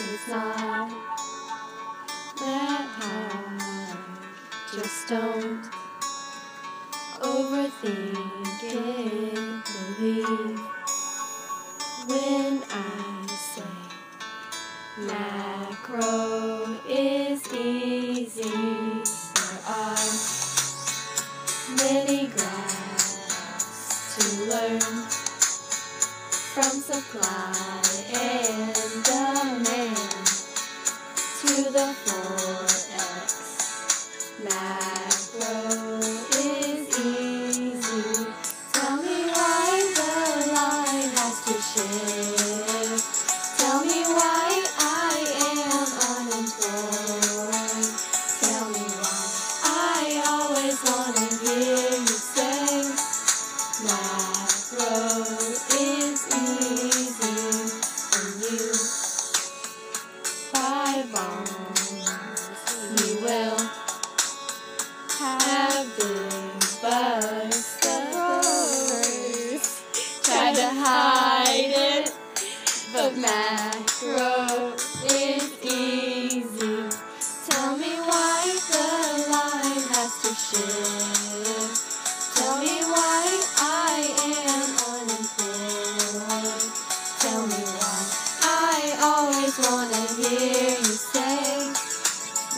inside that hard. just don't overthink it. Believe when I say macro is easy. There are many graphs to learn from supply and demand to the 4x macro hide it, but macro is easy. Tell me why the line has to shift. Tell me why I am unemployed. Tell me why I always wanna hear you say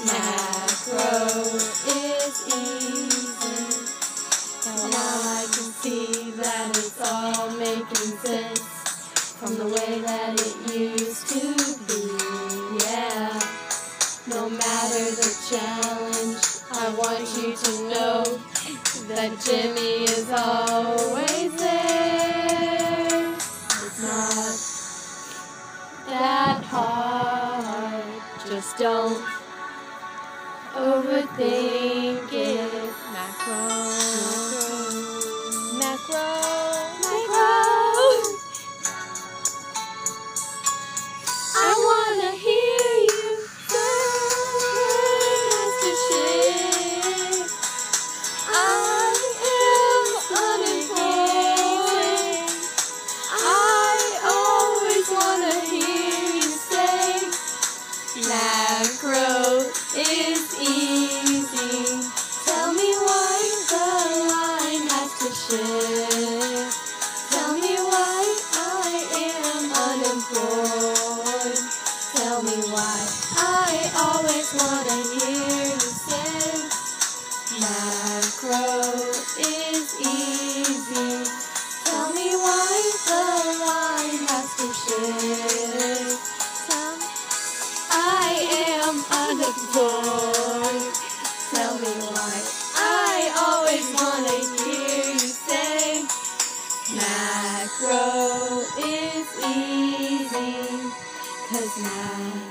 macro is easy. Now I can see that it's all from the way that it used to be. Yeah. No matter the challenge, I want you to know that Jimmy is always there. It's not that hard. Just don't overthink macro is easy. Tell me why the line has to shift. Tell me why I am unemployed. Tell me why I always wanna hear boy. Tell me why. I always wanna hear you say, macro is easy, cause now.